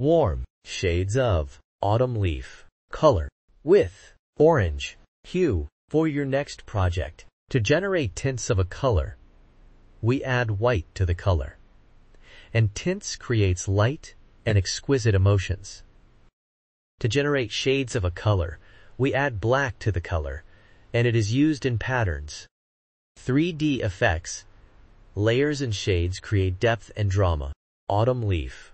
Warm shades of autumn leaf color with orange hue for your next project. To generate tints of a color, we add white to the color. And tints creates light and exquisite emotions. To generate shades of a color, we add black to the color, and it is used in patterns. 3D effects, layers and shades create depth and drama. Autumn leaf